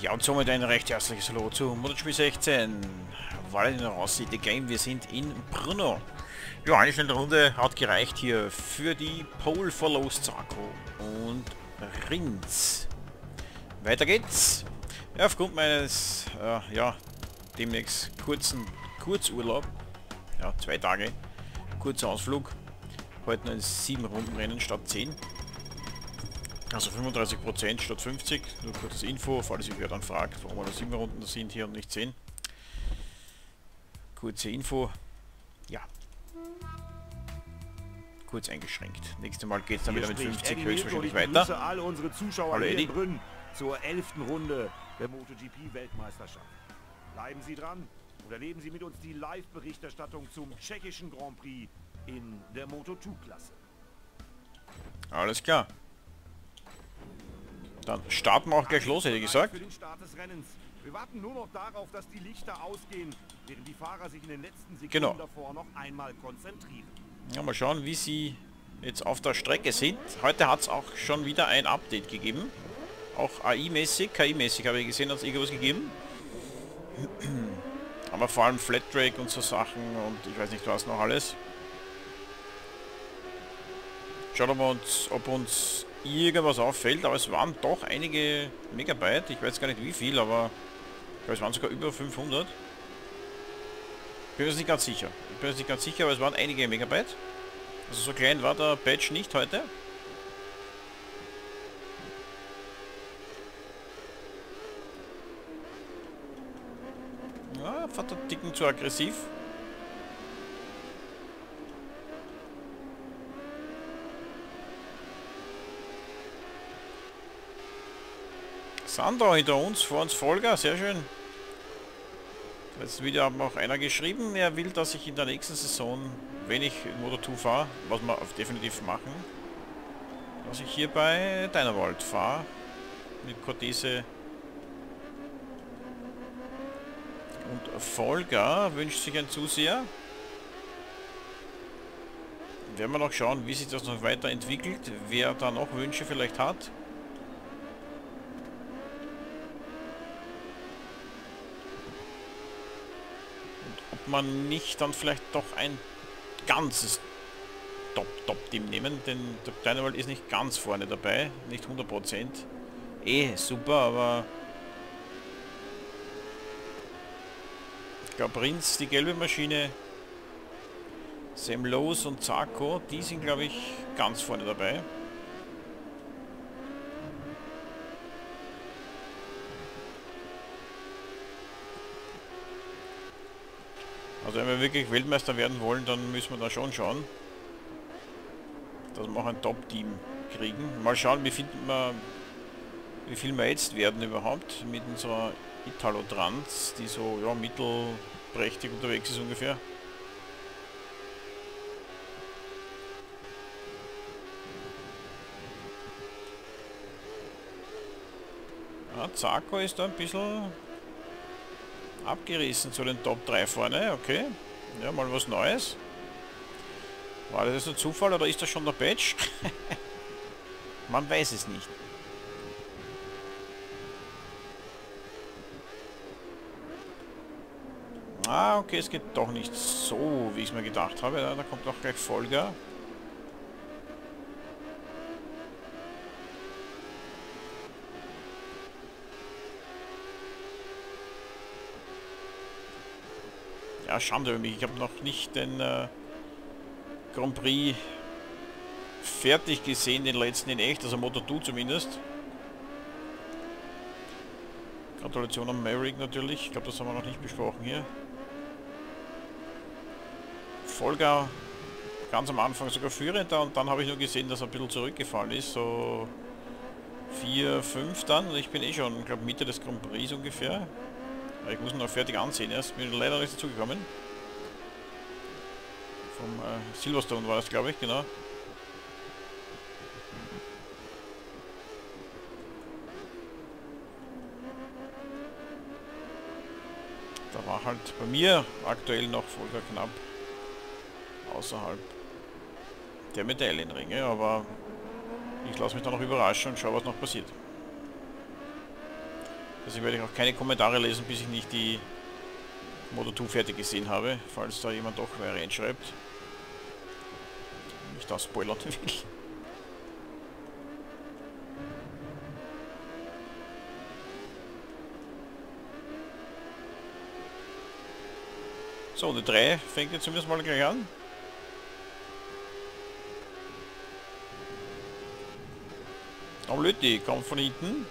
Ja, und somit ein recht herzliches Hallo zu MotoGP 16. Valentin Rossi, The Game. Wir sind in Brno. Ja, eine schnelle Runde hat gereicht hier für die Pole for Los Zarko und Rins. Weiter geht's. Ja, aufgrund meines, äh, ja, demnächst kurzen Kurzurlaub, ja, zwei Tage, kurzer Ausflug, heute ein 7 Runden Rennen statt 10. Also 35% statt 50, nur kurz Info, falls wer dann fragt, warum wir 7 Runden sind hier und nicht 10. Kurze Info, ja. Kurz eingeschränkt. Nächstes Mal geht es dann wieder mit spricht 50 Eddie höchstwahrscheinlich weiter. alle unsere Zuschauer Hallo, Eddie. Brünn zur elften Runde der MotoGP-Weltmeisterschaft. Bleiben Sie dran und erleben Sie mit uns die Live-Berichterstattung zum tschechischen Grand Prix in der Moto2-Klasse. Alles klar. Dann starten wir auch gleich los, hätte ich gesagt. Wir warten nur noch darauf, dass die Lichter ausgehen, während die Fahrer sich in den letzten Sekunden Genau. davor noch einmal konzentrieren. Ja, mal schauen, wie sie jetzt auf der Strecke sind. Heute hat es auch schon wieder ein Update gegeben. Auch AI-mäßig, KI-mäßig habe ich gesehen, hat es irgendwas gegeben. Aber vor allem Flatrake und so Sachen und ich weiß nicht was noch alles. Schauen wir uns, ob uns irgendwas auffällt, aber es waren doch einige Megabyte. Ich weiß gar nicht wie viel, aber ich glaube, es waren sogar über 500. Bin mir nicht ganz sicher. Ich bin mir nicht ganz sicher, aber es waren einige Megabyte. Also so klein war der Patch nicht heute. Ja, der Ticken zu aggressiv. Sandra hinter uns, vor uns Folger, sehr schön. Letztes Video mir auch einer geschrieben, er will, dass ich in der nächsten Saison, wenn ich Motor 2 fahre, was wir definitiv machen, dass ich hier bei Dynavolt fahre, mit Cortese und Folger wünscht sich ein Zuseher. Werden wir noch schauen, wie sich das noch weiterentwickelt, wer da noch Wünsche vielleicht hat. Ob man nicht dann vielleicht doch ein ganzes Top-Top-Team nehmen, denn der Dynavolt ist nicht ganz vorne dabei, nicht 100%. Eh, super, aber ich glaube Rins, die gelbe Maschine, Sam Lowe's und Zarko, die sind glaube ich ganz vorne dabei. Also wenn wir wirklich Weltmeister werden wollen, dann müssen wir da schon schauen, dass wir auch ein Top-Team kriegen. Mal schauen, wie viel, wir, wie viel wir jetzt werden überhaupt mit unserer Italo Trans, die so ja, mittelprächtig unterwegs ist ungefähr. Ja, ist da ein bisschen abgerissen zu den Top 3 vorne, okay. Ja, mal was Neues. War das ein Zufall oder ist das schon der Patch? Man weiß es nicht. Ah, okay, es geht doch nicht so, wie ich es mir gedacht habe. Da kommt auch gleich Folger. Ja, Schande über mich. Ich habe noch nicht den äh, Grand Prix fertig gesehen, den letzten in echt, also Moto 2 zumindest. Gratulation an Maverick natürlich. Ich glaube, das haben wir noch nicht besprochen hier. Volker ganz am Anfang sogar führender und dann habe ich nur gesehen, dass er ein bisschen zurückgefallen ist. So 4, 5 dann. Und ich bin eh schon, glaube Mitte des Grand Prix ungefähr. Ja, Ich muss ihn noch fertig ansehen erst. Bin leider nicht dazugekommen. Vom äh, Silverstone war das, glaube ich, genau. Da war halt bei mir aktuell noch Volker knapp außerhalb der Medaillenringe, aber ich lasse mich da noch überraschen und schaue, was noch passiert. Also werde ich auch keine Kommentare lesen, bis ich nicht die Moto 2 fertig gesehen habe, falls da jemand doch reinschreibt. Nicht das spoilern will. So, die 3 fängt jetzt zumindest mal gleich an. Amlöti kommt von hinten.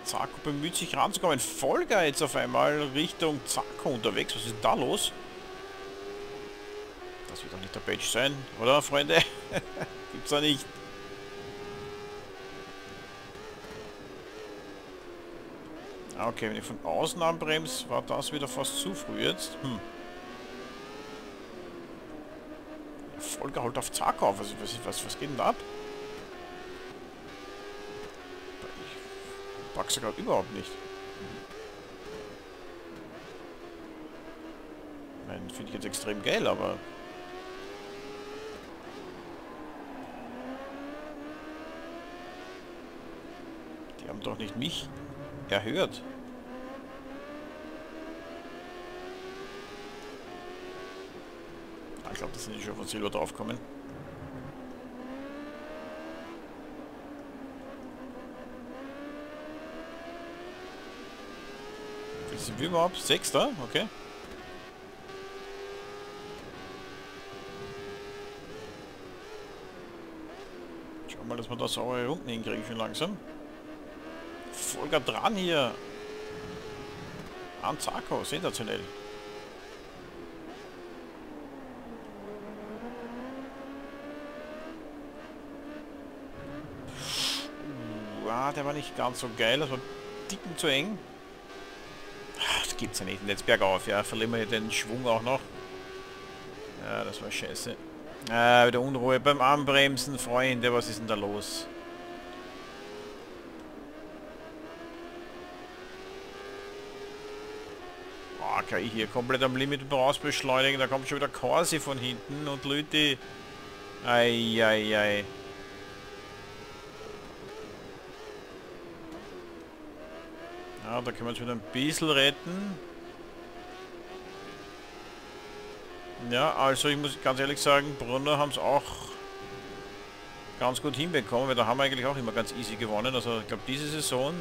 Ja, Zako bemüht sich ranzukommen. Folger jetzt auf einmal Richtung Zako unterwegs. Was ist da los? Das wird doch nicht der Badge sein, oder Freunde? Gibt's da nicht. Okay, wenn ich von außen anbremse, war das wieder fast zu früh jetzt. Hm. Volker holt auf Zack auf. Was, was, was, was geht denn da ab? Ich wachse gerade überhaupt nicht. Nein, finde ich jetzt extrem geil, aber... Die haben doch nicht mich erhört. Ich glaube, das sind die schon von Silber draufkommen. Wie sind wir überhaupt? Sechster? Okay. Schauen mal, dass wir das sauber hier unten hinkriegen schon langsam. Volker dran hier. An Zako, sensationell. Ah, der war nicht ganz so geil, das war dicken zu eng. Gibt's ja nicht. Und jetzt bergauf, ja, verlieren wir den Schwung auch noch. Ja, das war scheiße. Ah, wieder Unruhe beim Anbremsen, Freunde, was ist denn da los? Oh, kann ich hier komplett am Limit beschleunigen, da kommt schon wieder Corsi von hinten und Leute. Eieiei. Ei, ei. Ja, da können wir uns wieder ein bisschen retten. Ja, also ich muss ganz ehrlich sagen, Brunner haben es auch ganz gut hinbekommen, weil da haben wir eigentlich auch immer ganz easy gewonnen. Also ich glaube diese Saison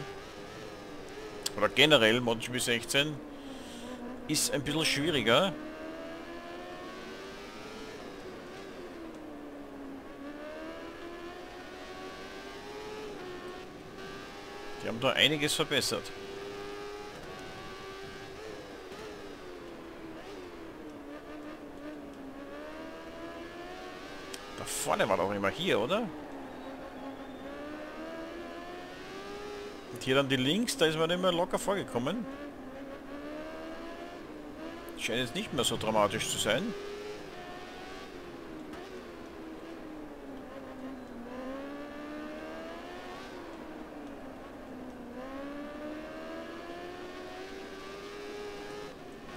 oder generell MotoGP 16 ist ein bisschen schwieriger. Die haben da einiges verbessert. Vorne war doch immer hier, oder? Und hier dann die Links, da ist man immer locker vorgekommen. Scheint jetzt nicht mehr so dramatisch zu sein.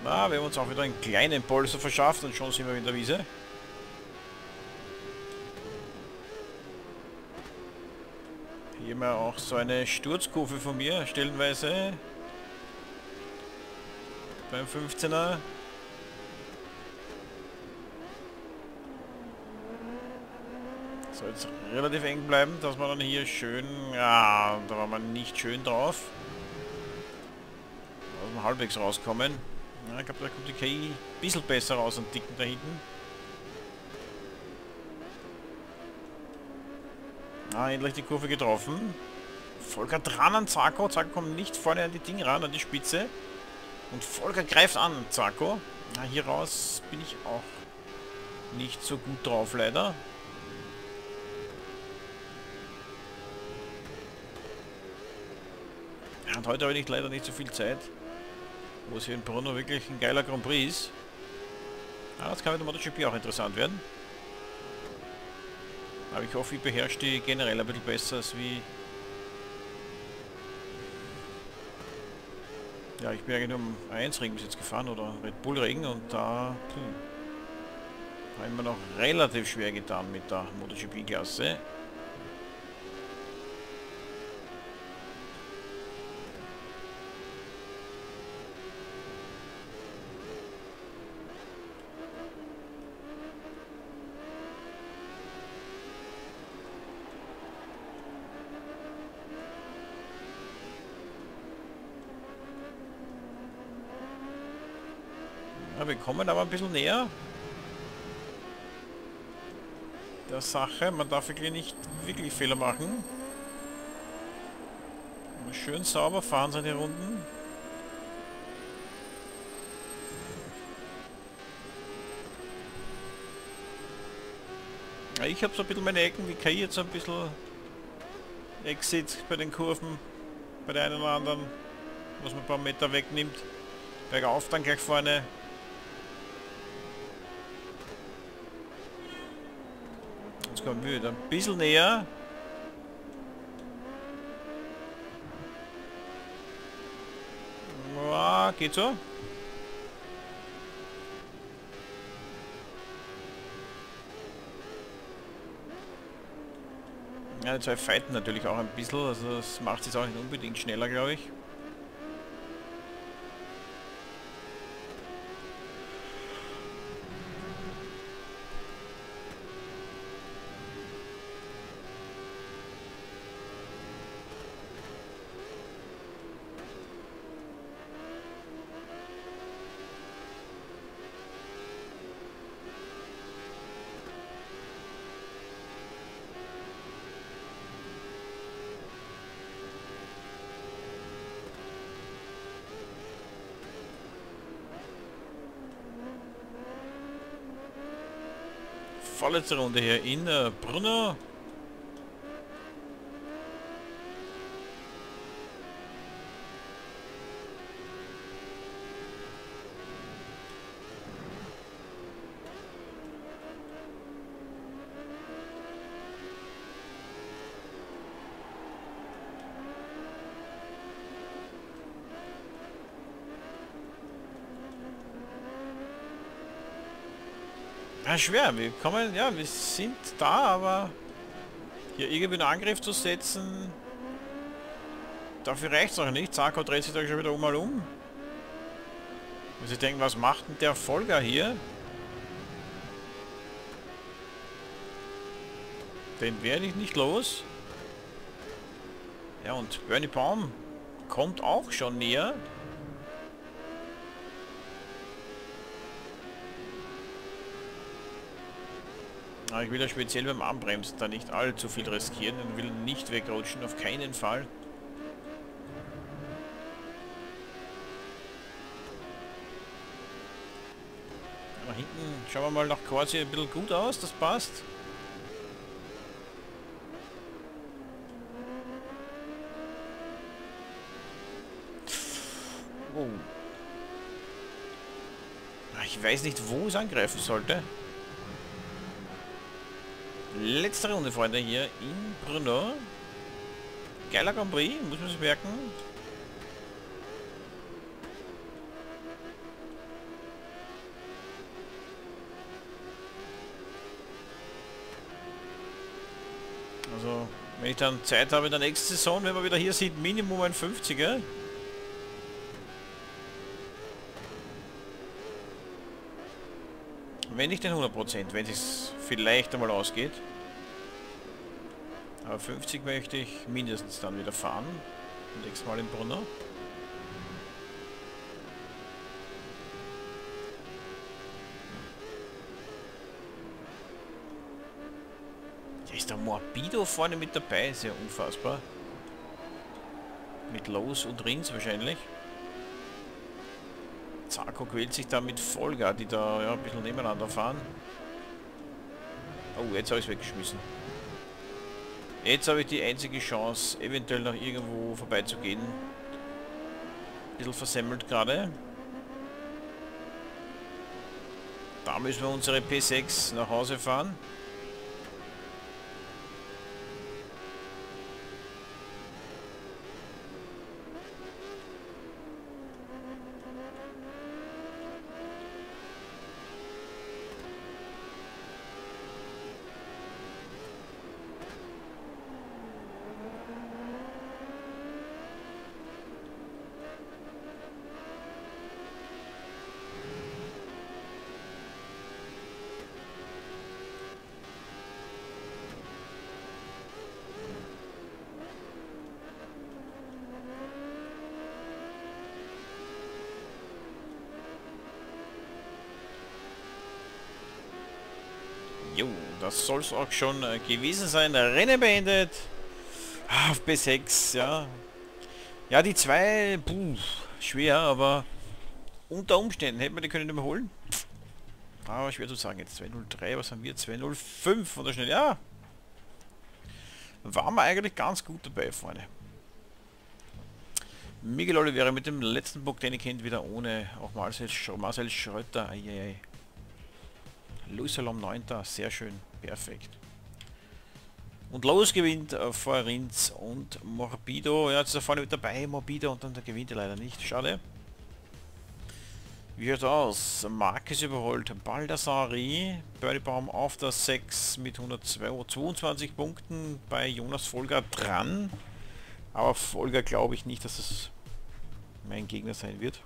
Na, wir haben uns auch wieder einen kleinen Polster verschafft und schon sind wir in der Wiese. Hier mal auch so eine Sturzkurve von mir, stellenweise. Beim 15er. Soll jetzt relativ eng bleiben, dass man dann hier schön... Ja, da war man nicht schön drauf. Aus dem halbwegs rauskommen. Ja, ich glaube, da kommt die KI ein bisschen besser raus und dicken da hinten. Ah, endlich die Kurve getroffen. Volker dran an Zarko. Zarko kommt nicht vorne an die Dinge ran, an die Spitze. Und Volker greift an Zarko. Na, hier raus bin ich auch nicht so gut drauf, leider. und heute habe ich leider nicht so viel Zeit, wo es hier in Brunno wirklich ein geiler Grand Prix ist. Ja, das kann mit dem MotoGP auch interessant werden. Aber ich hoffe, ich beherrsche die generell ein bisschen besser als wie... Ja, ich bin eigentlich um 1 Regen bis jetzt gefahren oder Red Bull Regen und da hm, habe ich mir noch relativ schwer getan mit der MotoGP-Klasse. Wir kommen aber ein bisschen näher der Sache. Man darf wirklich nicht wirklich Fehler machen. Schön sauber fahren seine Runden. Ich habe so ein bisschen meine Ecken wie KI jetzt ein bisschen Exit bei den Kurven, bei der einen oder anderen, was man ein paar Meter wegnimmt. Bergauf dann gleich vorne. Jetzt wir wieder ein bisschen näher. Ja, geht so. Ja, die zwei fighten natürlich auch ein bisschen, also das macht es auch nicht unbedingt schneller, glaube ich. Vorletzte Runde hier in äh, Brunner. Ja, schwer. Wir kommen, ja, wir sind da, aber hier irgendwie einen Angriff zu setzen, dafür reicht es noch nicht. Zarko dreht sich da schon wieder mal um. Und sie denken, was macht denn der Folger hier? Den werde ich nicht los. Ja, und Bernie Baum kommt auch schon näher. Aber ich will ja speziell beim Anbremsen da nicht allzu viel riskieren und will nicht wegrutschen, auf keinen Fall. Aber hinten schauen wir mal nach quasi ein bisschen gut aus, das passt. Oh. Ich weiß nicht, wo es angreifen sollte. Letzte Runde, Freunde, hier in Brno. Geiler Grand Prix, muss man sich merken. Also, wenn ich dann Zeit habe in der nächsten Saison, wenn man wieder hier sieht, Minimum ein 50er. Wenn nicht den 100%, wenn es vielleicht einmal ausgeht. Aber 50 möchte ich mindestens dann wieder fahren. Nächstes Mal in Brunner. Da ist der Morbido vorne mit dabei, sehr unfassbar. Mit Los und Rins wahrscheinlich. Zarko quält sich da mit Volga, die da ja, ein bisschen nebeneinander fahren. Oh, jetzt habe ich es weggeschmissen. Jetzt habe ich die einzige Chance, eventuell noch irgendwo vorbeizugehen. Ein bisschen versemmelt gerade. Da müssen wir unsere P6 nach Hause fahren. Das soll es auch schon äh, gewesen sein. Rennen beendet. Ah, auf B6, ja. Ja, die zwei, puh, schwer, aber unter Umständen hätten wir die können überholen. Aber schwer zu sagen jetzt. 203, was haben wir? 205 oder schnell. Ja. Waren wir eigentlich ganz gut dabei vorne. Miguel Oliveira mit dem letzten Bock, den ich kennt, wieder ohne auch Marcel, Sch Marcel Schröter. Eieiei. Lusalom 9. Sehr schön. Perfekt. Und los gewinnt äh, vor Rins und Morbido. Ja, jetzt ist er vorne mit dabei, Morbido, und dann gewinnt er leider nicht. Schade. Wie schaut aus? Marcus überholt Baldassari, Birdiebaum auf der 6 mit 122 Punkten, bei Jonas Folger dran. Aber Folger glaube ich nicht, dass es mein Gegner sein wird.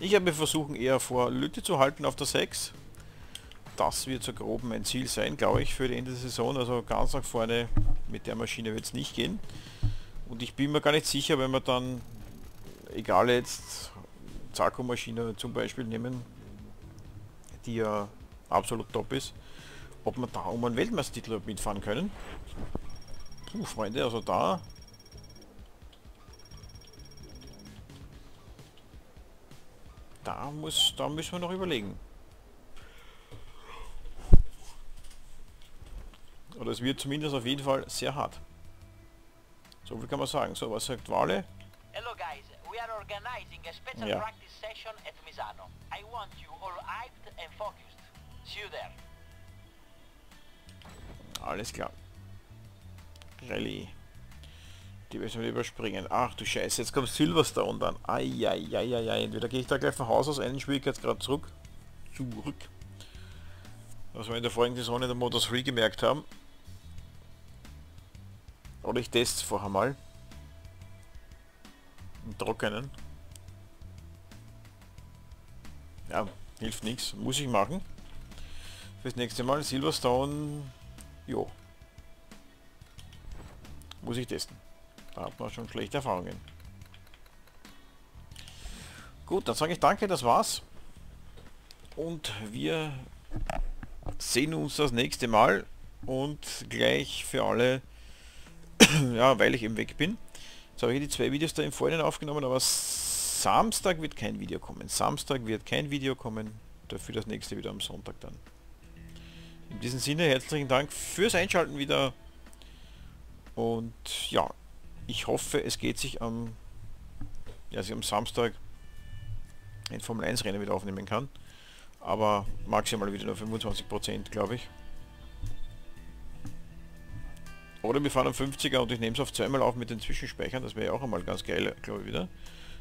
Ich habe versuchen eher vor Lütte zu halten auf der 6. Das wird so grob mein Ziel sein, glaube ich, für die Ende der Saison. Also ganz nach vorne mit der Maschine wird es nicht gehen. Und ich bin mir gar nicht sicher, wenn wir dann, egal jetzt, Zarko-Maschine zum Beispiel nehmen, die ja absolut top ist, ob wir da um einen Weltmeistertitel mitfahren können. Puh, Freunde, also da... Da muss, da müssen wir noch überlegen. Oder es wird zumindest auf jeden Fall sehr hart. So viel kann man sagen. So, was sagt Wale? Hello guys, we are organizing a special ja. practice session at Misano. I want you all hyped and focused. See you there. Alles klar. Rallye. Die müssen wir überspringen. Ach du Scheiße, jetzt kommt Silverstone dann. Eieieiei. Entweder gehe ich da gleich von Haus aus einen Schwierigkeitsgrad zurück. Zurück. Was wir in der vorigen Saison in der Motor 3 gemerkt haben. Oder ich teste es vorher mal. Im Trockenen. Ja, hilft nichts. Muss ich machen. Fürs nächste Mal Silverstone. Jo, muss ich testen. Da hat man schon schlechte Erfahrungen. Gut, dann sage ich danke, das war's. Und wir sehen uns das nächste Mal. Und gleich für alle, ja, weil ich eben weg bin. Jetzt habe ich die zwei Videos da im Vorhinein aufgenommen, aber Samstag wird kein Video kommen. Samstag wird kein Video kommen. Dafür das nächste wieder am Sonntag dann. In diesem Sinne herzlichen Dank fürs Einschalten wieder. Und ja, ich hoffe, es geht sich am, ja, sich am Samstag ein Formel 1 Rennen wieder aufnehmen kann. Aber maximal wieder nur 25%, glaube ich. Oder wir fahren am 50er und ich nehme es auf zweimal auf mit den Zwischenspeichern. Das wäre ja auch einmal ganz geil, glaube ich wieder.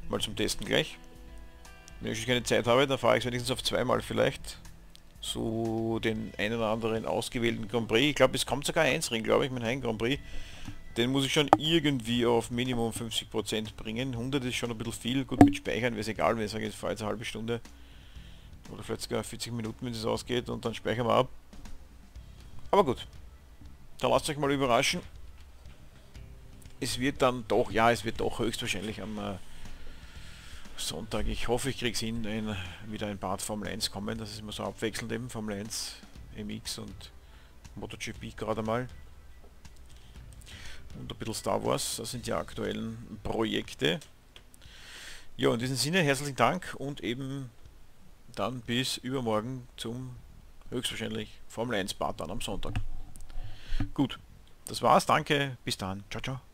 Mal zum Testen gleich. Wenn ich keine Zeit habe, dann fahre ich wenigstens auf zweimal vielleicht. So den einen oder anderen ausgewählten Grand Prix. Ich glaube, es kommt sogar eins Ring, glaube ich, mein Heim Grand Prix. Den muss ich schon irgendwie auf Minimum 50% bringen. 100 ist schon ein bisschen viel. Gut, mit Speichern wäre es egal, wenn ich sage, jetzt fahre jetzt eine halbe Stunde. Oder vielleicht sogar 40 Minuten, wenn es ausgeht und dann speichern wir ab. Aber gut. Dann lasst euch mal überraschen. Es wird dann doch, ja, es wird doch höchstwahrscheinlich am äh, Sonntag. Ich hoffe, ich kriege es hin, ein, wieder ein Part Formel 1 kommen. Das ist immer so abwechselnd eben, Formel 1, MX und MotoGP gerade mal und ein bisschen Star Wars. Das sind die aktuellen Projekte. Ja, in diesem Sinne herzlichen Dank und eben dann bis übermorgen zum höchstwahrscheinlich Formel 1 Part dann am Sonntag. Gut, das war's, danke, bis dann, ciao, ciao.